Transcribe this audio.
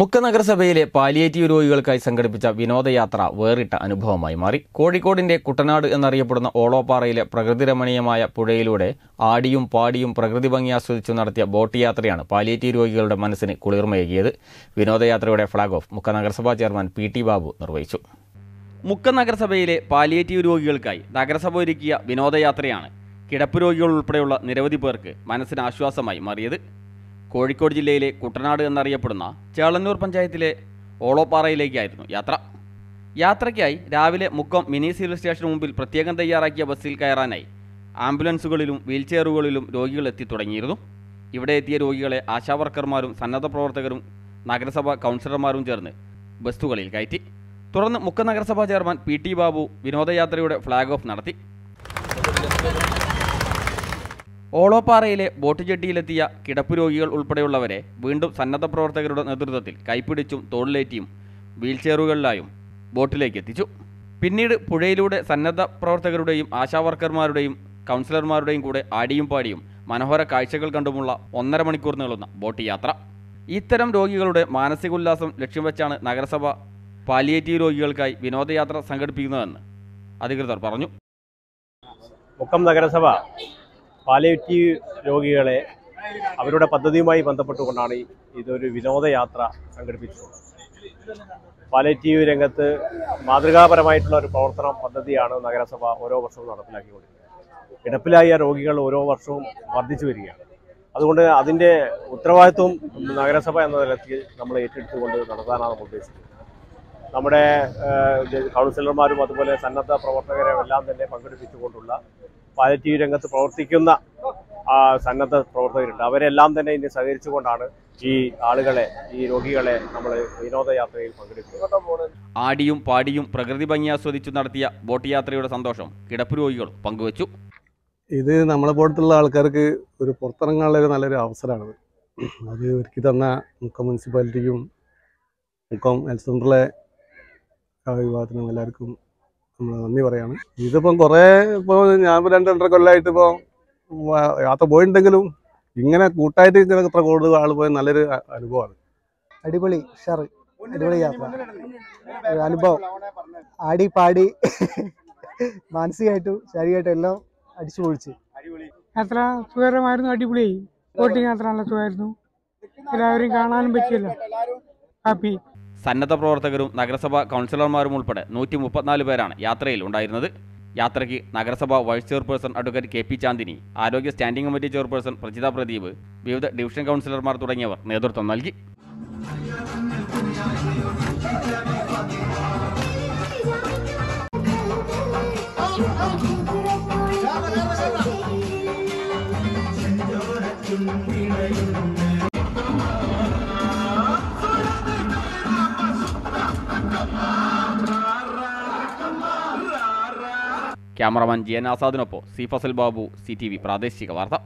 മുക്ക നഗരസഭയിലെ പാലിയേറ്റീവ് രോഗികൾക്കായി സംഘടിപ്പിച്ച വിനോദയാത്ര വേറിട്ട അനുഭവമായി മാറി. കോഴിക്കോടിന്റെ കുട്ടനാട് എന്നറിയപ്പെടുന്ന ഓളോപ്പാറയിലെ പ്രകൃതിരമണീയമായ പുഴയിലൂടെ ആടിയും പാടിയും പ്രകൃതി ഭംഗി ആസ്വദിച്ചു നടത്തിയ ബോട്ട് യാത്രയാണ് പാലിയേറ്റീവ് രോഗികളുടെ മനസ്സിന് കുളിർമയേകിയത്. വിനോദയാത്രയുടെ ഫ്ളാഗ് ഓഫ് മുക്ക നഗരസഭാ ചെയർമാൻ പി ടി ബാബു നിർവഹിച്ചു. മുക്ക നഗരസഭയിലെ പാലിയേറ്റീവ് രോഗികൾക്കായി നഗരസഭ ഒരുക്കിയ വിനോദയാത്രയാണ് കിടപ്പ് രോഗികൾ ഉൾപ്പെടെയുള്ള നിരവധി പേർക്ക് മനസ്സിന് ആശ്വാസമായി മാറിയത്. കോഴിക്കോട് ജില്ലയിലെ കുട്ടനാട് എന്നറിയപ്പെടുന്ന ചേളന്നൂർ പഞ്ചായത്തിലെ ഓളോപ്പാറയിലേക്കായിരുന്നു യാത്ര. യാത്രയ്ക്കായി രാവിലെ മുക്കം മിനി സിവിൽ സ്റ്റേഷന് മുമ്പിൽ പ്രത്യേകം തയ്യാറാക്കിയ ബസ്സിൽ കയറാനായി ആംബുലൻസുകളിലും വീൽചെയറുകളിലും രോഗികൾ എത്തി തുടങ്ങിയിരുന്നു. ഇവിടെ എത്തിയ രോഗികളെ ആശാവർക്കർമാരും സന്നദ്ധ പ്രവർത്തകരും നഗരസഭ കൗൺസിലർമാരും ചേർന്ന് ബസ്സുകളിൽ കയറ്റി. തുടർന്ന് മുക്കം നഗരസഭാ ചെയർമാൻ പി ടി ബാബു വിനോദയാത്രയുടെ ഫ്ളാഗ് ഓഫ് നടത്തി. ഓളോപ്പാറയിലെ ബോട്ട് ജെട്ടിയിലെത്തിയ കിടപ്പ് രോഗികൾ ഉൾപ്പെടെയുള്ളവരെ വീണ്ടും സന്നദ്ധ പ്രവർത്തകരുടെ നേതൃത്വത്തിൽ കൈപ്പിടിച്ചും തോളിലേറ്റിയും വീൽചെയറുകളിലായും ബോട്ടിലേക്ക് എത്തിച്ചു പിന്നീട് പുഴയിലൂടെ സന്നദ്ധ പ്രവർത്തകരുടെയും ആശാവർക്കർമാരുടെയും കൗൺസിലർമാരുടെയും കൂടെ ആടിയും പാടിയും മനോഹര കാഴ്ചകൾ കണ്ടുമുള്ള ഒന്നര മണിക്കൂർ നീളുന്ന ബോട്ട് യാത്ര. ഇത്തരം രോഗികളുടെ മാനസികോല്ലാസം ലക്ഷ്യം വെച്ചാണ് നഗരസഭ പാലിയേറ്റീവ് രോഗികൾക്കായി വിനോദയാത്ര സംഘടിപ്പിക്കുന്നതെന്ന് അധികൃതർ പറഞ്ഞു. മുക്കം നഗരസഭ പാലിയേറ്റീവ് രോഗികളെ അവരുടെ പദ്ധതിയുമായി ബന്ധപ്പെട്ടുകൊണ്ടാണ് ഇതൊരു വിനോദയാത്ര സംഘടിപ്പിച്ചിട്ടുള്ളത്. പാലേറ്റീവ് രംഗത്ത് മാതൃകാപരമായിട്ടുള്ള ഒരു പ്രവർത്തന പദ്ധതിയാണ് നഗരസഭ ഓരോ വർഷവും നടപ്പിലാക്കിക്കൊണ്ടിരിക്കുന്നത്. കിടപ്പിലായ രോഗികൾ ഓരോ വർഷവും വർദ്ധിച്ചു വരികയാണ്. അതുകൊണ്ട് അതിന്റെ ഉത്തരവാദിത്വം നഗരസഭ എന്ന തലത്തിൽ നമ്മൾ ഏറ്റെടുത്തുകൊണ്ട് നടത്താനാണ് നമ്മൾ ഉദ്ദേശിക്കുന്നത്. നമ്മുടെ കൗൺസിലർമാരും അതുപോലെ സന്നദ്ധ പ്രവർത്തകരെ എല്ലാം തന്നെ പങ്കെടുപ്പിച്ചുകൊണ്ടുള്ള പാലിറ്റീവ് രംഗത്ത് പ്രവർത്തിക്കുന്ന സന്നദ്ധ പ്രവർത്തകരുണ്ട്. അവരെല്ലാം തന്നെ ഇനി സഹകരിച്ചുകൊണ്ടാണ് ഈ ആളുകളെ ഈ രോഗികളെ നമ്മൾ വിനോദയാത്രയിൽ പങ്കെടുക്കുന്നത്. ആടിയും പാടിയും പ്രകൃതി ഭംഗി ആസ്വദിച്ചു നടത്തിയ ബോട്ട് യാത്രയുടെ സന്തോഷം കിടപ്പ് രോഗികൾ പങ്കുവച്ചു. ഇത് നമ്മളെ പോലത്തുള്ള ആൾക്കാർക്ക് ഒരു പുറത്തിറങ്ങാനുള്ള ഒരു നല്ലൊരു അവസരമാണ്. അത് ഒരുക്കി തന്ന മുക്കം മുനിസിപ്പാലിറ്റിക്കും മുക്കം ഹെൽത്ത് സെന്ററിലെ വിഭാഗത്തിനും എല്ലാവർക്കും നമ്മൾ നന്ദി പറയാണ്. ഇതിപ്പം കുറേ ഇപ്പോൾ ഞാൻ ഇപ്പൊ രണ്ട് രണ്ടര കൊല്ലമായിട്ട് ഇപ്പോൾ യാത്ര പോയിട്ടുണ്ടെങ്കിലും ഇങ്ങനെ കൂട്ടായിട്ട് ഇങ്ങനെ ഇത്ര കൂടുതൽ ആൾ പോയ നല്ലൊരു അനുഭവമാണ് അടിപൊളി ഉഷാർ അടിപൊളി യാത്ര. ഒരു അനുഭവം. ആടി പാടി മാനസികമായിട്ടും ശാരീരികമായിട്ടും എല്ലാം അടിച്ചു പൊളിച്ച്. യാത്ര സുഖകരമായിരുന്നു അടിപൊളിയായി ബോട്ടിംഗ് യാത്ര നല്ല സുഖമായിരുന്നു. എല്ലാവരെയും കാണാനും പറ്റിയല്ലോ. ഹാപ്പി. സന്നദ്ധ പ്രവർത്തകരും നഗരസഭാ കൗൺസിലർമാരും ഉൾപ്പെടെ നൂറ്റി മുപ്പത്തിനാല് പേരാണ് യാത്രയിൽ ഉണ്ടായിരുന്നത്. യാത്രയ്ക്ക് നഗരസഭാ vice chairperson advocate K P Chandini ആരോഗ്യ standing committee chairperson Prajitha Pradeep വിവിധ ഡിവിഷൻ കൗൺസിലർമാർ തുടങ്ങിയവർ നേതൃത്വം നൽകി. Cameraman G N ആസാദിനൊപ്പം C Fasal Babu C T V പ്രാദേശിക വാർത്ത.